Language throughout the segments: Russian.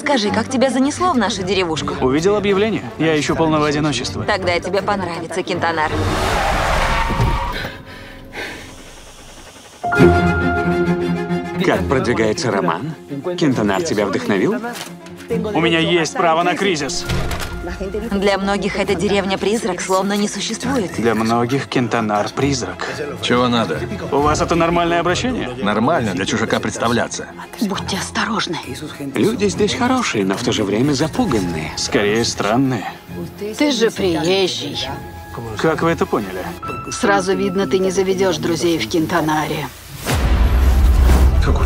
Скажи, как тебя занесло в нашу деревушку? Увидел объявление. Я ищу полного одиночества. Тогда тебе понравится, Кентонар. Как продвигается роман? Кентонар тебя вдохновил? У меня есть право на кризис. Для многих эта деревня-призрак словно не существует. Для многих Кентонар — призрак. Чего надо? У вас это нормальное обращение? Нормально для чужака представляться. Будьте осторожны. Люди здесь хорошие, но в то же время запуганные. Скорее, странные. Ты же приезжий. Как вы это поняли? Сразу видно, ты не заведешь друзей в Кентонаре.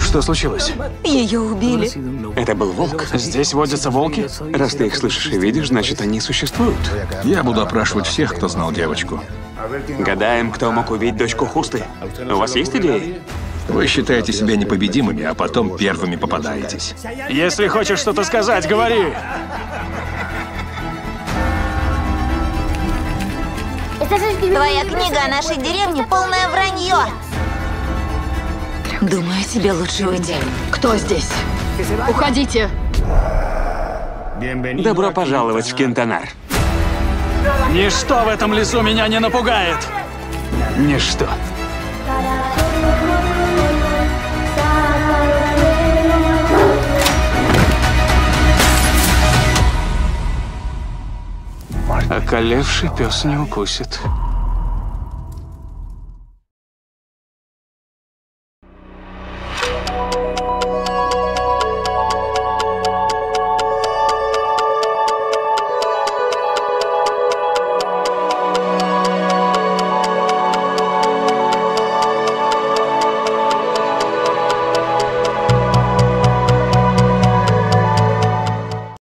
Что случилось? Ее убили. Это был волк. Здесь водятся волки? Раз ты их слышишь и видишь, значит, они существуют. Я буду опрашивать всех, кто знал девочку. Гадаем, кто мог убить дочку Хусты. У вас есть идеи? Вы считаете себя непобедимыми, а потом первыми попадаетесь. Если хочешь что-то сказать, говори. Твоя книга о нашей деревне полное вранье. Думаю, тебе лучше уйти. Кто здесь? Уходите. Добро пожаловать в Кентонар. Ничто в этом лесу меня не напугает. Ничто. Околевший пес не укусит.